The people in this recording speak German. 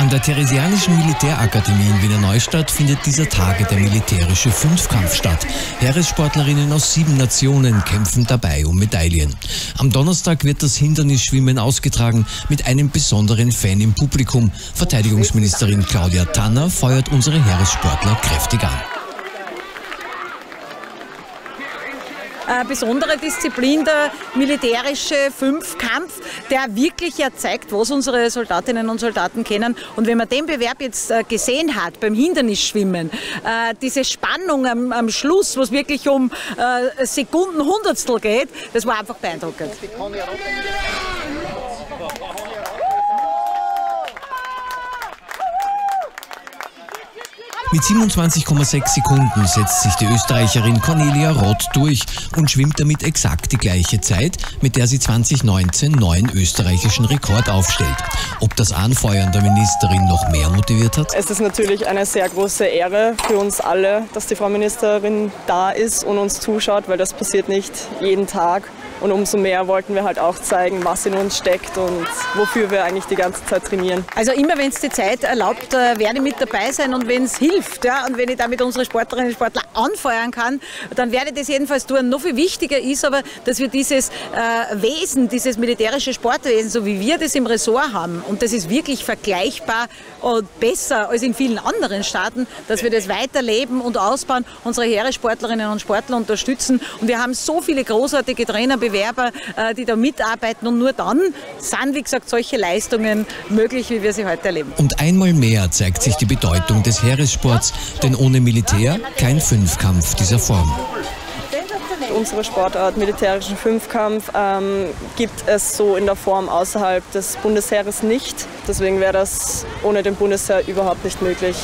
An der Theresianischen Militärakademie in Wiener Neustadt findet dieser Tage der militärische Fünfkampf statt. Heeressportlerinnen aus sieben Nationen kämpfen dabei um Medaillen. Am Donnerstag wird das Hindernisschwimmen ausgetragen mit einem besonderen Fan im Publikum. Verteidigungsministerin Claudia Tanner feuert unsere Heeressportler kräftig an. Äh, besondere Disziplin, der militärische Fünfkampf, der wirklich ja zeigt, was unsere Soldatinnen und Soldaten kennen. Und wenn man den Bewerb jetzt äh, gesehen hat beim Hindernisschwimmen, äh, diese Spannung am, am Schluss, was wirklich um äh, Sekunden, Hundertstel geht, das war einfach beeindruckend. Mit 27,6 Sekunden setzt sich die Österreicherin Cornelia Roth durch und schwimmt damit exakt die gleiche Zeit, mit der sie 2019 neuen österreichischen Rekord aufstellt. Ob das Anfeuern der Ministerin noch mehr motiviert hat? Es ist natürlich eine sehr große Ehre für uns alle, dass die Frau Ministerin da ist und uns zuschaut, weil das passiert nicht jeden Tag. Und umso mehr wollten wir halt auch zeigen, was in uns steckt und wofür wir eigentlich die ganze Zeit trainieren. Also immer wenn es die Zeit erlaubt, äh, werde ich mit dabei sein und wenn es hilft ja, und wenn ich damit unsere Sportlerinnen und Sportler anfeuern kann, dann werde ich das jedenfalls tun. Noch viel wichtiger ist aber, dass wir dieses äh, Wesen, dieses militärische Sportwesen, so wie wir das im Ressort haben, und das ist wirklich vergleichbar und besser als in vielen anderen Staaten, dass wir das weiterleben und ausbauen, unsere Heeressportlerinnen und Sportler unterstützen. Und wir haben so viele großartige Trainer, Bewerber, äh, die da mitarbeiten. Und nur dann sind, wie gesagt, solche Leistungen möglich, wie wir sie heute erleben. Und einmal mehr zeigt sich die Bedeutung des Heeressports, denn ohne Militär kein Fünfkampf dieser Form. Unsere Sportart, militärischen Fünfkampf, ähm, gibt es so in der Form außerhalb des Bundesheeres nicht. Deswegen wäre das ohne den Bundesheer überhaupt nicht möglich.